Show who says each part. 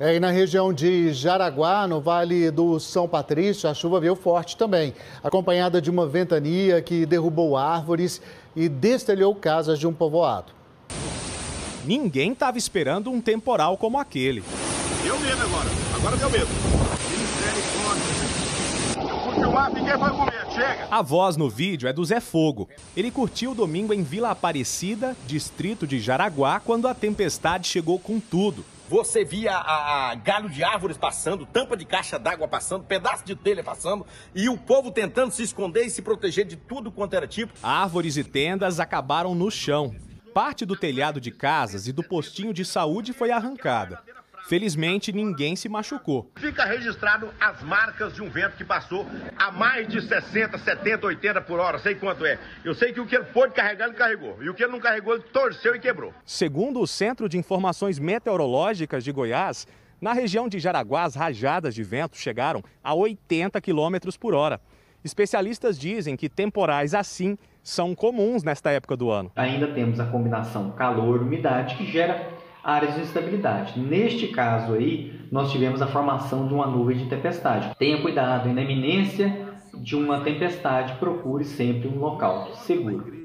Speaker 1: É, e na região de Jaraguá, no Vale do São Patrício, a chuva veio forte também, acompanhada de uma ventania que derrubou árvores e destelhou casas de um povoado.
Speaker 2: Ninguém estava esperando um temporal como aquele.
Speaker 3: Deu medo agora, agora deu medo. Filmar, comer.
Speaker 2: A voz no vídeo é do Zé Fogo. Ele curtiu o domingo em Vila Aparecida, distrito de Jaraguá, quando a tempestade chegou com tudo.
Speaker 4: Você via a, a galho de árvores passando, tampa de caixa d'água passando, pedaço de telha passando e o povo tentando se esconder e se proteger de tudo quanto era tipo.
Speaker 2: Árvores e tendas acabaram no chão. Parte do telhado de casas e do postinho de saúde foi arrancada. Felizmente, ninguém se machucou.
Speaker 3: Fica registrado as marcas de um vento que passou a mais de 60, 70, 80 por hora, sei quanto é. Eu sei que o que ele pôde carregar, ele carregou. E o que ele não carregou, ele torceu e quebrou.
Speaker 2: Segundo o Centro de Informações Meteorológicas de Goiás, na região de Jaraguá, as rajadas de vento chegaram a 80 km por hora. Especialistas dizem que temporais assim são comuns nesta época do ano.
Speaker 5: Ainda temos a combinação calor-umidade que gera áreas de instabilidade. Neste caso aí, nós tivemos a formação de uma nuvem de tempestade. Tenha cuidado na iminência de uma tempestade, procure sempre um local seguro.